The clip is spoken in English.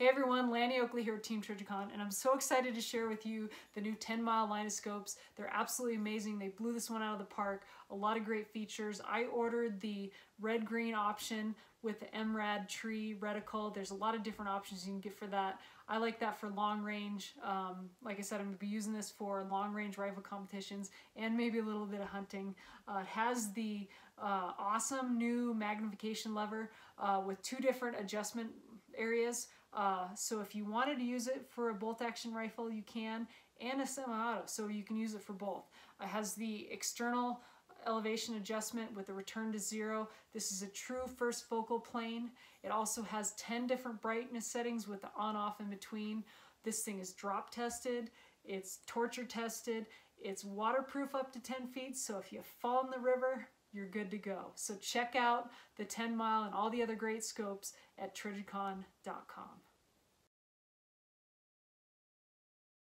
Hey everyone, Lanny Oakley here with Team Trijicon, and I'm so excited to share with you the new Tenmile line of scopes. They're absolutely amazing. They blew this one out of the park. A lot of great features. I ordered the red-green option with the MRAD tree reticle. There's a lot of different options you can get for that. I like that for long range. Um, like I said, I'm gonna be using this for long range rifle competitions and maybe a little bit of hunting. Uh, it has the uh, awesome new magnification lever uh, with two different adjustment areas. Uh, so if you wanted to use it for a bolt action rifle, you can, and a semi-auto, so you can use it for both. It has the external elevation adjustment with the return to zero. This is a true first focal plane. It also has 10 different brightness settings with the on off in between. This thing is drop tested, it's torture tested, it's waterproof up to 10 feet, so if you fall in the river, you're good to go. So check out the Tenmile and all the other great scopes at trijicon.com.